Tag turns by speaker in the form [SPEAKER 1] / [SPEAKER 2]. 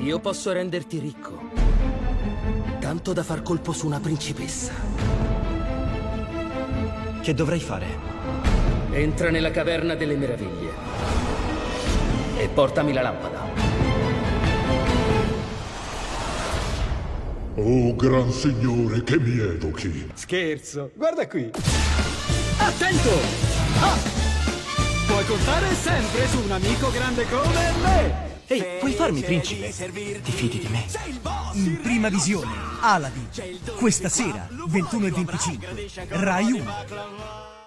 [SPEAKER 1] Io posso renderti ricco. Tanto da far colpo su una principessa.
[SPEAKER 2] Che dovrei fare?
[SPEAKER 1] Entra nella caverna delle meraviglie. E portami la lampada.
[SPEAKER 3] Oh, gran signore, che mi evochi.
[SPEAKER 4] Scherzo, guarda qui.
[SPEAKER 1] Attento!
[SPEAKER 4] Puoi contare sempre su un amico grande come me.
[SPEAKER 2] Farmi principe? Ti fidi di me?
[SPEAKER 5] In prima visione, Aladdin. Questa sera, 21 e 25. Rai 1.